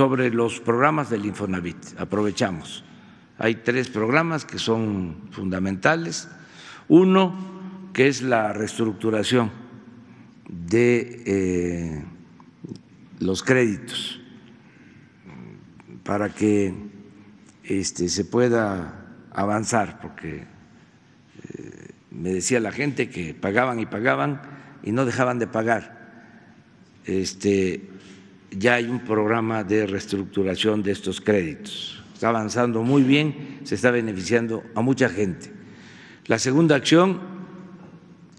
sobre los programas del Infonavit. Aprovechamos. Hay tres programas que son fundamentales. Uno, que es la reestructuración de eh, los créditos para que este, se pueda avanzar, porque eh, me decía la gente que pagaban y pagaban y no dejaban de pagar. Este, ya hay un programa de reestructuración de estos créditos. Está avanzando muy bien, se está beneficiando a mucha gente. La segunda acción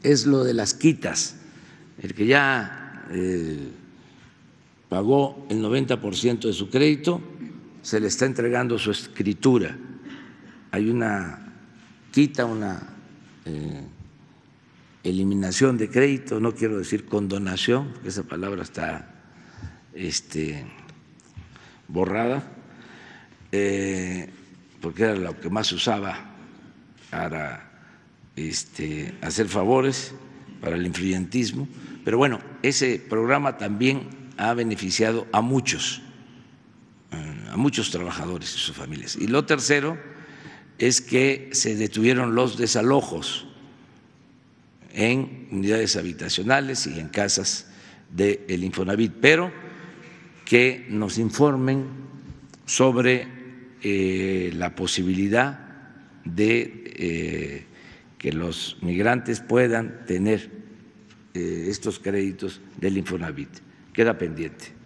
es lo de las quitas. El que ya eh, pagó el 90% de su crédito, se le está entregando su escritura. Hay una quita, una eh, eliminación de crédito, no quiero decir condonación, porque esa palabra está este, borrada, eh, porque era lo que más se usaba para este, hacer favores, para el influyentismo. Pero bueno, ese programa también ha beneficiado a muchos, eh, a muchos trabajadores y sus familias. Y lo tercero es que se detuvieron los desalojos en unidades habitacionales y en casas del Infonavit, pero que nos informen sobre eh, la posibilidad de eh, que los migrantes puedan tener eh, estos créditos del Infonavit. Queda pendiente.